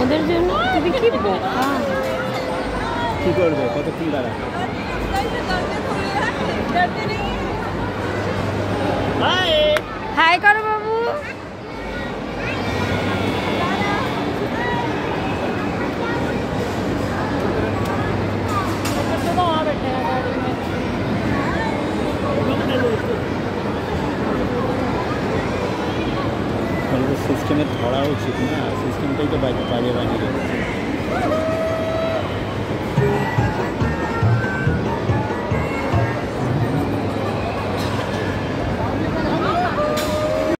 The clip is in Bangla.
ওদের জন্য তুমি কি বোকা কি করবে? কতক্ষণ দাঁড়া হাই করো বাবু। তাহলে সিস্টেমে ধরা উচিত না সিস্টেমটাই তো বাইরে বাজে বানিয়ে রেখেছে